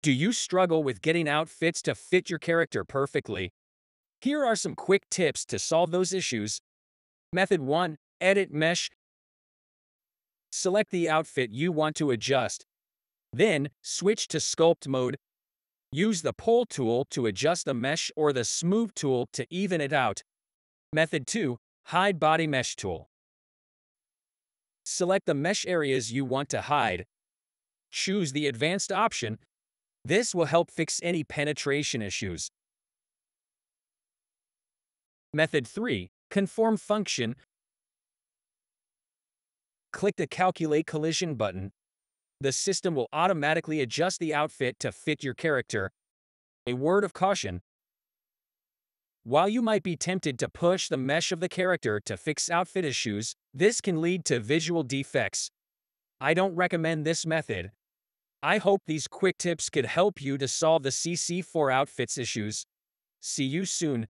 Do you struggle with getting outfits to fit your character perfectly? Here are some quick tips to solve those issues. Method 1. Edit Mesh. Select the outfit you want to adjust. Then, switch to Sculpt mode. Use the Pull tool to adjust the mesh or the Smooth tool to even it out. Method 2. Hide Body Mesh tool. Select the mesh areas you want to hide. Choose the Advanced option this will help fix any penetration issues. Method 3. Conform function. Click the Calculate Collision button. The system will automatically adjust the outfit to fit your character. A word of caution. While you might be tempted to push the mesh of the character to fix outfit issues, this can lead to visual defects. I don't recommend this method, I hope these quick tips could help you to solve the CC4 outfits issues. See you soon.